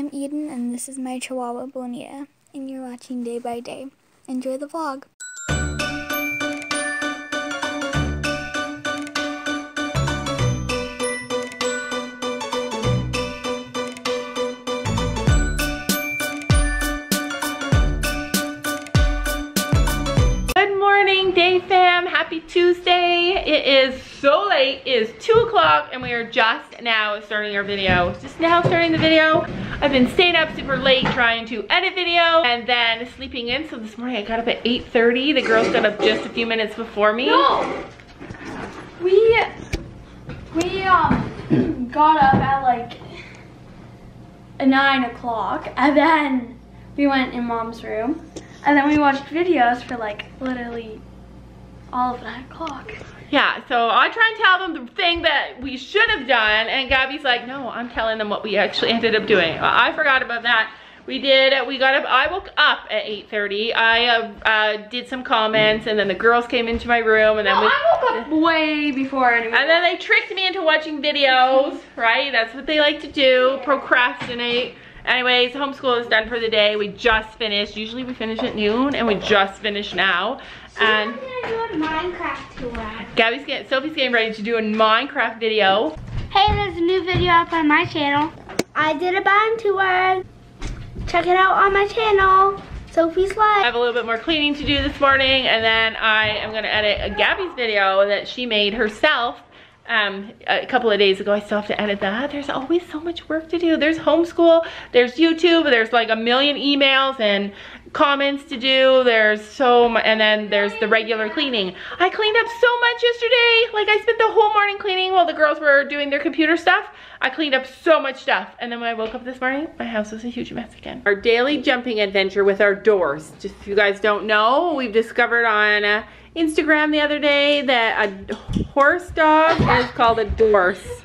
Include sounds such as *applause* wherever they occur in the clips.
I'm Eden and this is my Chihuahua Bonita and you're watching Day by Day. Enjoy the vlog. Good morning, Day Fam. Happy Tuesday. It is so late. It is 2 o'clock and we are just now starting our video. Just now starting the video. I've been staying up super late trying to edit video and then sleeping in. So this morning I got up at 8.30. The girls got up just a few minutes before me. No! We, we um, got up at like 9 o'clock and then we went in mom's room and then we watched videos for like literally all of 9 o'clock. Yeah, so I try and tell them the thing that we should have done, and Gabby's like, no, I'm telling them what we actually ended up doing. I forgot about that. We did, we got up, I woke up at 8.30. I uh, uh, did some comments, and then the girls came into my room, and then No, we... I woke up way before anyone. And then they tricked me into watching videos, right? That's what they like to do, procrastinate. Anyways, homeschool is done for the day. We just finished. Usually we finish at noon, and we just finished now. And Minecraft tour. Gabby's getting, Sophie's getting ready to do a Minecraft video. Hey, there's a new video up on my channel. I did a bond tour. Check it out on my channel. Sophie's Life. I have a little bit more cleaning to do this morning, and then I am gonna edit a Gabby's video that she made herself um, a couple of days ago. I still have to edit that. There's always so much work to do. There's homeschool, there's YouTube, there's like a million emails and comments to do. There's so much, and then there's the regular cleaning. I cleaned up so much yesterday. Like I spent the whole morning cleaning while the girls were doing their computer stuff. I cleaned up so much stuff. And then when I woke up this morning, my house was a huge mess again. Our daily jumping adventure with our dorse. Just if you guys don't know, we've discovered on uh, Instagram the other day that a horse dog is called a dorse.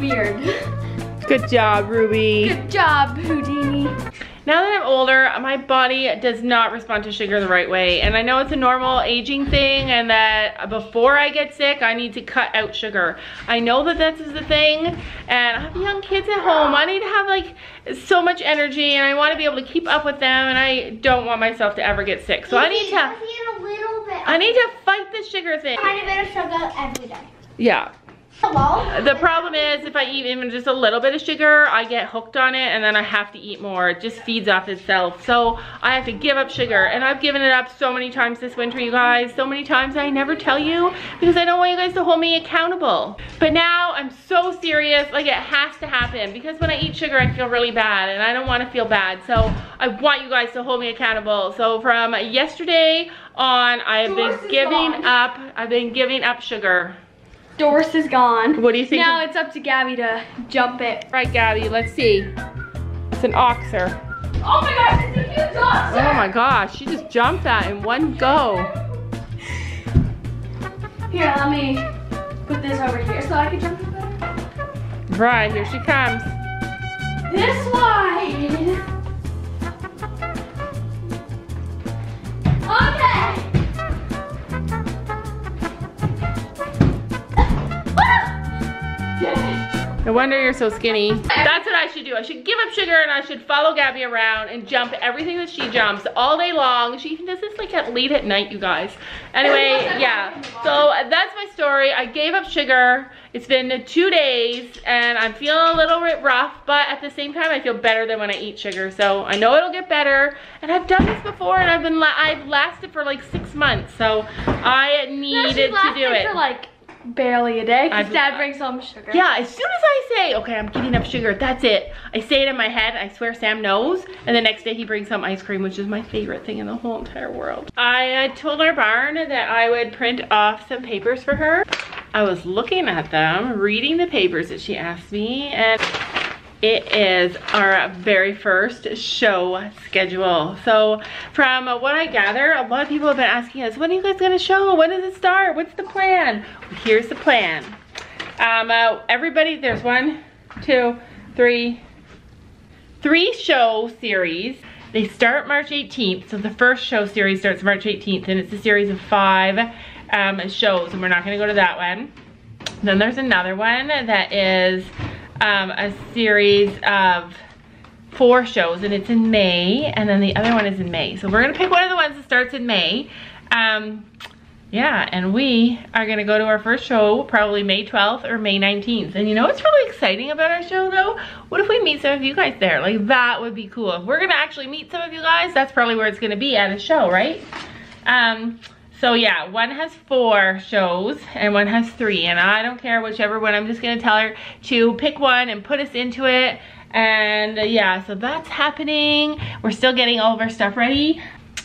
Weird. Good job, Ruby. Good job, Houdini. Now that I'm older, my body does not respond to sugar the right way. And I know it's a normal aging thing and that before I get sick, I need to cut out sugar. I know that this is the thing and I have young kids at home. I need to have like so much energy and I want to be able to keep up with them and I don't want myself to ever get sick. So I need to, a little bit. I need to fight the sugar thing. Tiny bit of sugar every day. Yeah. Hello? The problem is if I eat even just a little bit of sugar, I get hooked on it and then I have to eat more. It just feeds off itself. So I have to give up sugar and I've given it up so many times this winter, you guys. So many times I never tell you because I don't want you guys to hold me accountable. But now I'm so serious, like it has to happen because when I eat sugar, I feel really bad and I don't want to feel bad. So I want you guys to hold me accountable. So from yesterday on, I have been giving up, I've been giving up sugar. Doris is gone. What do you think? Now it's up to Gabby to jump it. Right, Gabby, let's see. It's an oxer. Oh my gosh, it's a huge monster! Oh my gosh, she just jumped that in one go. Here, let me put this over here so I can jump it better. Right, here she comes. This wide. Okay. No wonder you're so skinny. That's what I should do. I should give up sugar and I should follow Gabby around and jump everything that she jumps all day long. She even does this like at late at night, you guys. Anyway, *laughs* yeah. So that's my story. I gave up sugar. It's been two days and I'm feeling a little bit rough, but at the same time, I feel better than when I eat sugar. So I know it'll get better. And I've done this before and I've been, la I've lasted for like six months. So I No, needed to do it. for like barely a day because dad brings home sugar. Yeah, as soon as I say, okay, I'm getting up sugar, that's it. I say it in my head, I swear Sam knows, and the next day he brings home ice cream, which is my favorite thing in the whole entire world. I uh, told our barn that I would print off some papers for her. I was looking at them, reading the papers that she asked me, and it is our very first show schedule. So from what I gather, a lot of people have been asking us, when are you guys gonna show? When does it start? What's the plan? Here's the plan. Um, uh, everybody, there's one, two, three, three show series. They start March 18th. So the first show series starts March 18th and it's a series of five um, shows and we're not gonna go to that one. Then there's another one that is um, a series of four shows and it's in May and then the other one is in May. So we're gonna pick one of the ones that starts in May. Um, yeah, and we are gonna go to our first show probably May 12th or May 19th. And you know what's really exciting about our show though? What if we meet some of you guys there? Like that would be cool. If we're gonna actually meet some of you guys, that's probably where it's gonna be at a show, right? Um, so yeah, one has four shows and one has three. And I don't care whichever one, I'm just gonna tell her to pick one and put us into it. And uh, yeah, so that's happening. We're still getting all of our stuff ready.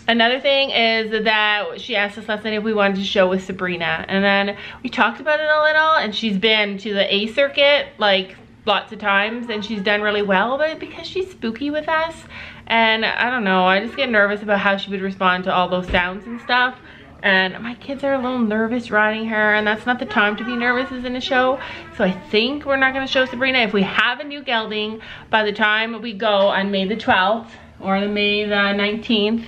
Another thing is that she asked us last night if we wanted to show with Sabrina. And then we talked about it a little and she's been to the A circuit like lots of times and she's done really well but because she's spooky with us and I don't know I just get nervous about how she would respond to all those sounds and stuff and my kids are a little nervous riding her and that's not the time to be nervous is in a show. So I think we're not going to show Sabrina. If we have a new gelding by the time we go on May the 12th or the May the 19th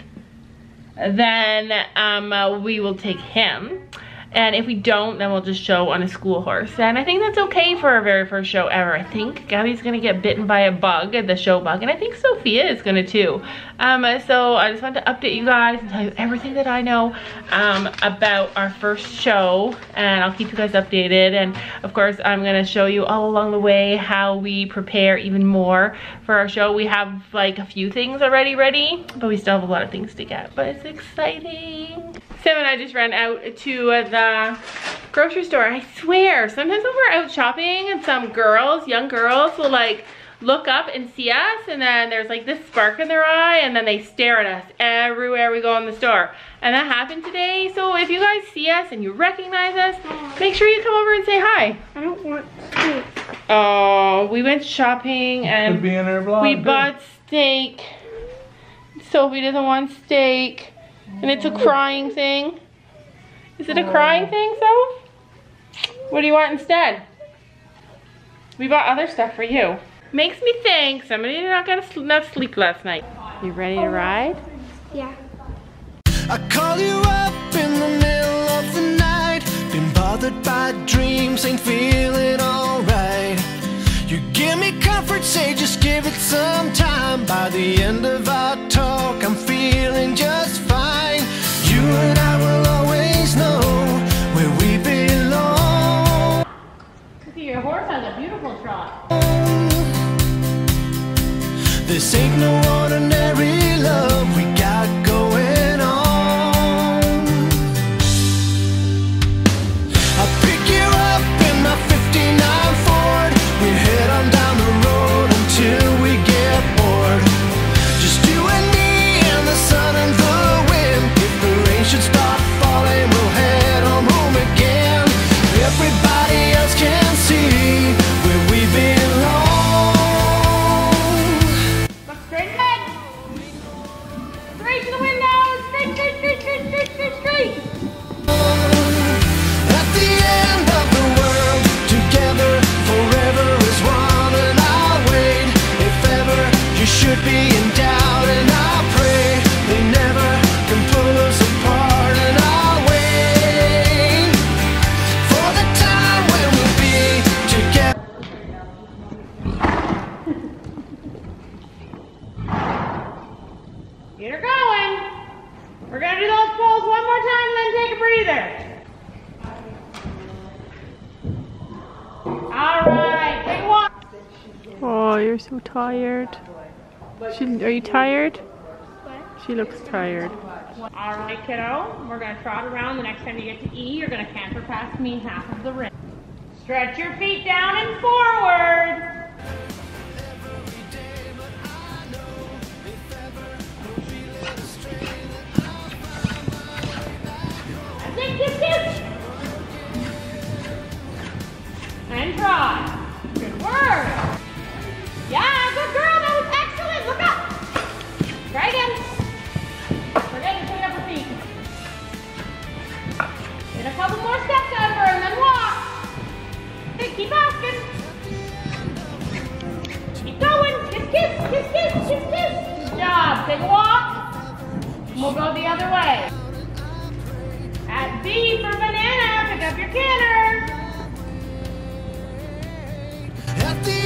then um, uh, we will take him and if we don't, then we'll just show on a school horse. And I think that's okay for our very first show ever. I think Gabby's gonna get bitten by a bug, the show bug, and I think Sophia is gonna too. Um, so I just wanted to update you guys and tell you everything that I know um, about our first show. And I'll keep you guys updated. And of course, I'm gonna show you all along the way how we prepare even more for our show. We have like a few things already ready, but we still have a lot of things to get. But it's exciting. Sam and I just ran out to the grocery store. I swear, sometimes when we're out shopping and some girls, young girls, will like look up and see us and then there's like this spark in their eye and then they stare at us everywhere we go in the store. And that happened today. So if you guys see us and you recognize us, make sure you come over and say hi. I don't want steak. Oh, we went shopping and be in her vlog. we bought steak. Sophie doesn't want steak. And it's a crying thing. Is it a crying thing, Soph? What do you want instead? We bought other stuff for you. Makes me think somebody did not get enough sleep last night. You ready to ride? Yeah. I call you up in the middle of the night. Been bothered by dreams, ain't feeling alright. You give me comfort, say just give it some time. By the end of our talk, I'm feeling just This ain't no ordinary Get her going. We're gonna do those pulls one more time and then take a breather. All right, take a. Oh, you're so tired. She, are you tired? She looks tired. All right, kiddo. We're gonna trot around. The next time you get to E, you're gonna canter past me half of the ring. Stretch your feet down and forward. At the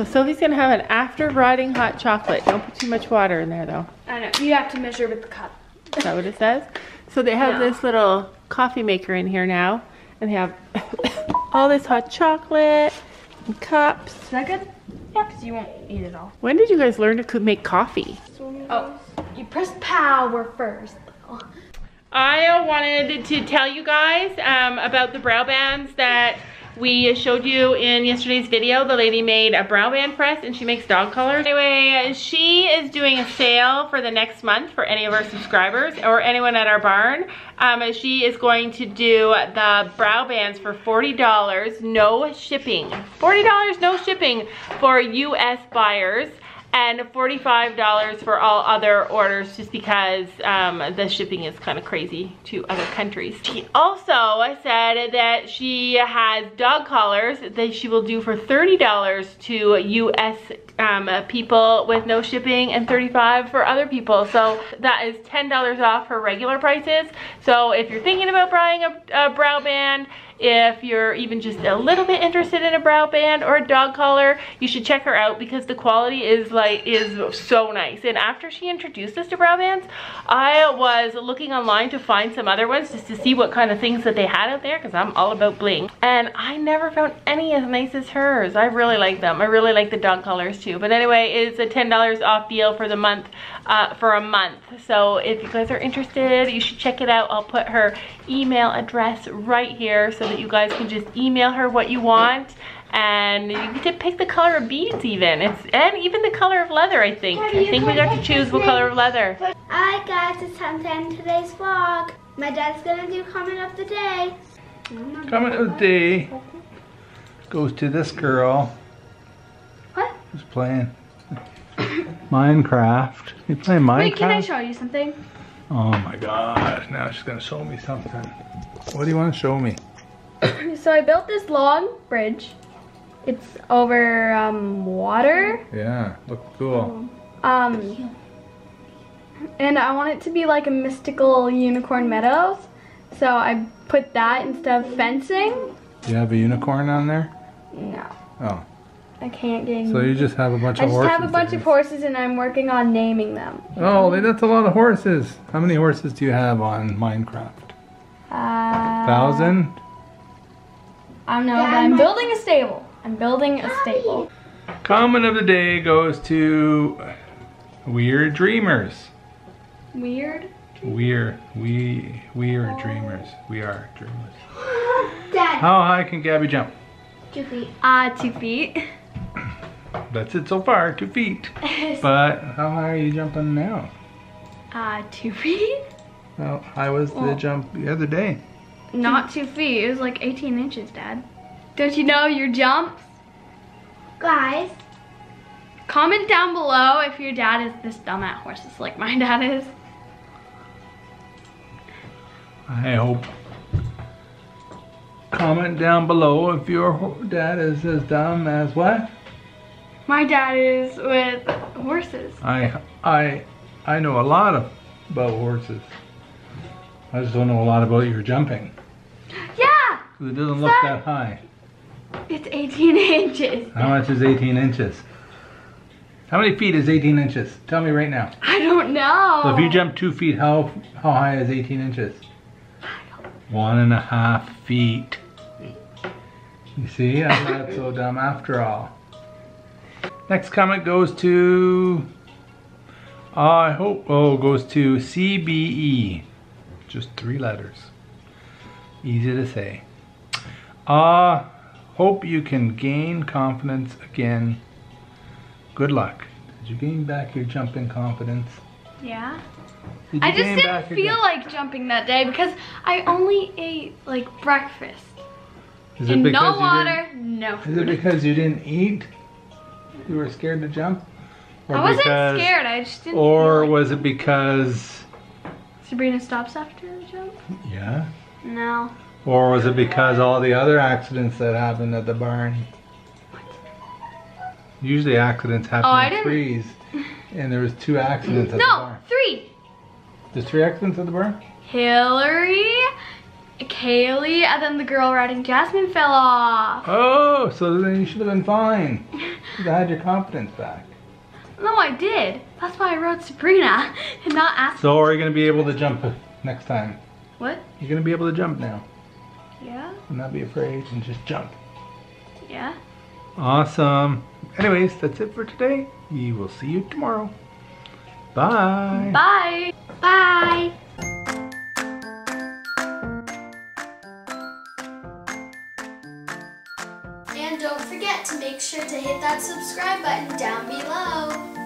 So Sophie's gonna have an after riding hot chocolate. Don't put too much water in there though. I know. You have to measure with the cup. Is that what it says? So they have Yeah. this little coffee maker in here now, and they have *laughs* all this hot chocolate and cups. Is that good? Yeah. Because you won't eat it all. When did you guys learn to co- make coffee? Oh, you press power first. I wanted to tell you guys um, about the brow bands that we showed you in yesterday's video. The lady made a brow band press and she makes dog colors. Anyway, she is doing a sale for the next month for any of our subscribers or anyone at our barn. Um, she is going to do the brow bands for $40, no shipping. $40, no shipping for US buyers and $45 for all other orders just because um, the shipping is kind of crazy to other countries. She also I said that she has dog collars that she will do for $30 to US um, people with no shipping and 35 for other people. So that is $10 off her regular prices. So if you're thinking about buying a, a brow band, if you're even just a little bit interested in a brow band or a dog collar, you should check her out because the quality is like is so nice. And after she introduced us to brow bands, I was looking online to find some other ones just to see what kind of things that they had out there because I'm all about bling. And I never found any as nice as hers. I really like them. I really like the dog collars too. But anyway, it's a $10 off deal for the month, uh, for a month. So if you guys are interested, you should check it out. I'll put her email address right here so that you guys can just email her what you want and you get to pick the color of beads even it's and even the color of leather I think I think we got to choose what color of leather Alright guys, it's time to end today's vlog. My dad's gonna do comment of the day. Comment of the day goes to this girl. What? Who's playing Minecraft. You playing Minecraft? Wait, can I show you something? Oh my gosh, now she's gonna show me something. What do you want to show me? *laughs* So I built this long bridge. It's over um, water. Yeah, look cool. Um, and I want it to be like a mystical unicorn meadows. So I put that instead of fencing. Do you have a unicorn on there? No, Oh, I can't get. so you just have a bunch I of just horses. have a bunch of horses and I'm working on naming them. Oh, that's a lot of horses. How many horses do you have on Minecraft? Uh, Thousand? I don't know, Yeah, but I'm my- building a stable. I'm building a stable. Comment of the day goes to Weird Dreamers. Weird. We're we we are dreamers. We are dreamers. *laughs* Dad, How high can Gabby jump? two feet. Uh, two feet. *coughs* That's it so far, two feet. *laughs* But how high are you jumping now? Uh, two feet? How high was the Well- jump the other day? Not two feet. It was like 18 inches, Dad. Don't you know your jumps? Guys, Comment down below if your dad is this dumb at horses like my dad is. I hope. Comment down below if your dad is as dumb as what? My dad is with horses. I I I know a lot about horses. I just don't know a lot about your jumping. Yeah, 'Cause it doesn't look that high. it's 18 inches. How much is 18 inches? How many feet is 18 inches? Tell me right now. I don't know. So if you jump two feet, how how high is 18 inches? One and a half feet. You see, I'm not so dumb after all. Next comment goes to, I hope, oh, goes to CBE. Just three letters. Easy to say. Uh, hope you can gain confidence again. Good luck. Did you gain back your jumping confidence? Yeah. I just didn't feel like jumping that day because I only ate like breakfast. Is it And because no you water, no Is it because you didn't eat? You were scared to jump? Or I wasn't because- scared, I just didn't Or like was it because, Sabrina stops after the jump? yeah? No. Or was it because all the other accidents that happened at the barn? Usually accidents happen Oh, I in didn't- threes. And there was two accidents at the barn. No, three. There's three accidents at the barn? Hillary, Kaylee, and then the girl riding Jasmine fell off. Oh, so then you should have been fine. *laughs* You had your confidence back. No, I did. That's why I rode Sabrina *laughs* and not ask. So are you going to be able to jump next time? What? You're going to be able to jump now. Yeah? And not be afraid and just jump. Yeah? Awesome. Anyways, that's it for today. We will see you tomorrow. Bye. Bye. bye. And don't forget to make sure to hit that subscribe button down below.